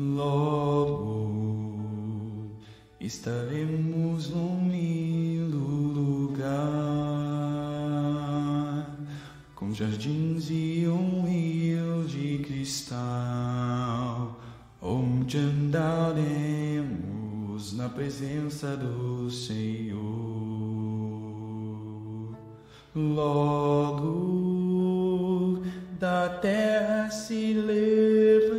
Logo estaremos num lindo lugar, com jardins e um rio de cristal, onde andaremos na presença do Senhor. Logo da terra se levantarão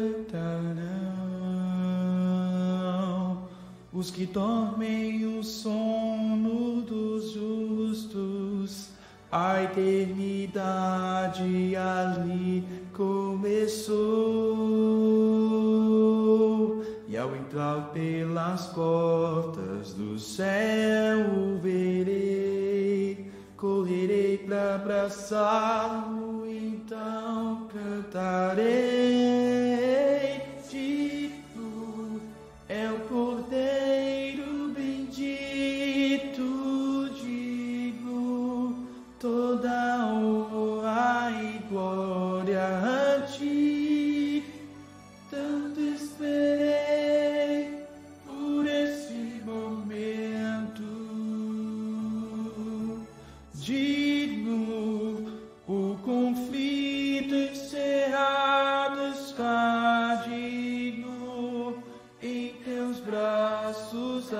os que dormem o sono dos justos. A eternidade ali começou. E ao entrar pelas portas do céu, o verei, correrei para abraçá-lo, então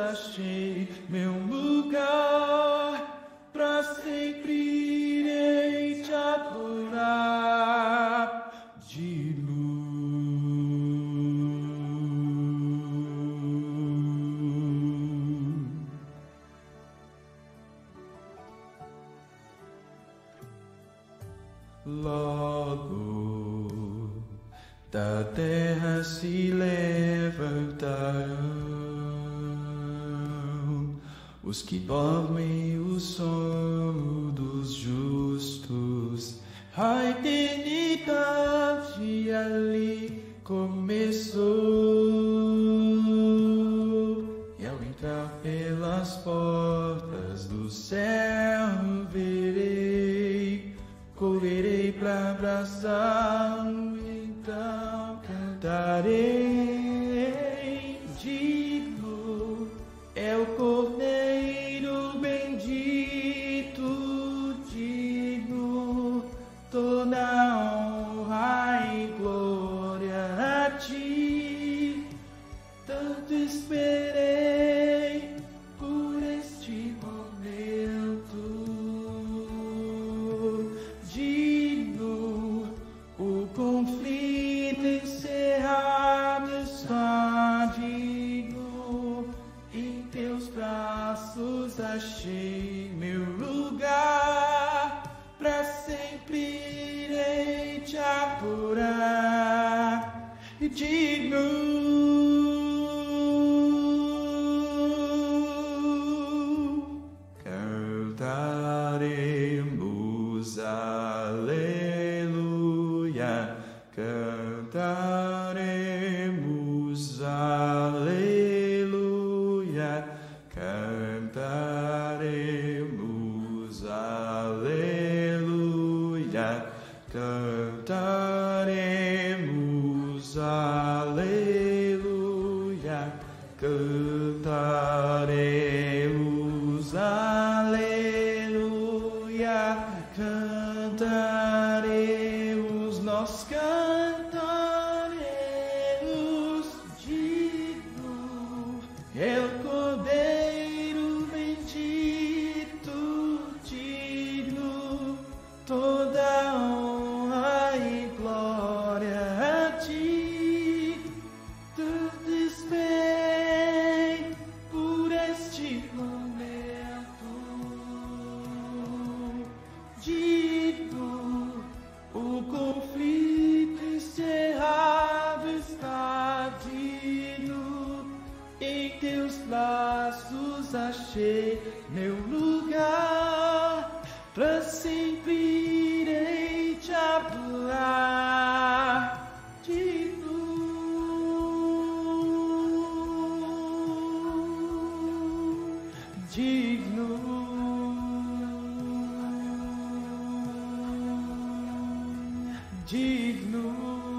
achei meu lugar. Pra sempre irei te adorar. Digno. Logo da terra se levantarão os que dormem o sono dos justos. A eternidade ali começou. E ao entrar pelas portas do céu, verei, correrei para abraçá-lo, então cantarei. esperé. Cantaremos aleluia, cantaremos aleluia, cantaremos aleluia, cantaremos cantaremos, irei te adorar. Digno, digno, digno.